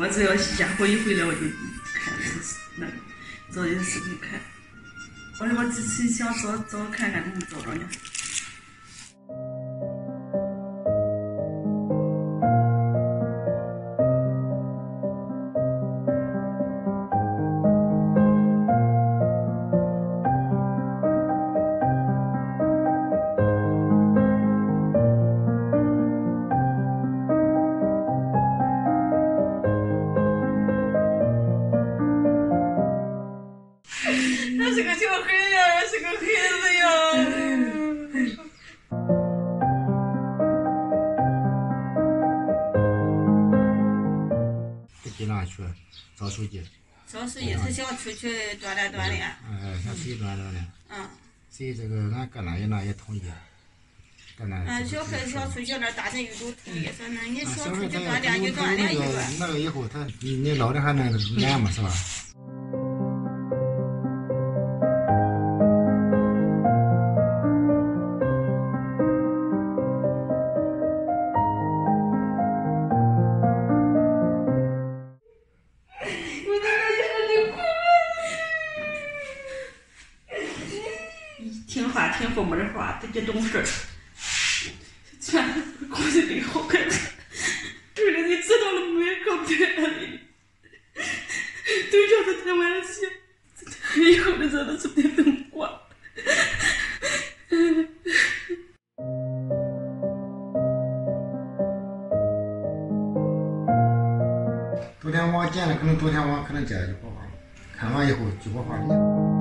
我只要下回一回来我就看始那个找一些视频看。我说我只是想找找看看能不能找着呢？那是个小孩呀，是个孩子呀。不经常去找手机，找手机，他想出去锻炼锻炼。哎，想出去锻炼锻炼。嗯。所以这个俺哥那也那也同意。嗯，小孩想出去那大人又都同意，说那你想出去锻炼就锻炼去吧。那个以后他你你老的还能难嘛是吧？听话听父母的话，自己懂事。全过去最好孩子，为了你知道了没？告别了，都叫他开玩笑，以后的日子说不定怎么过。昨天我见了，可能昨天我可能这样就不好了，看完以后就不好了。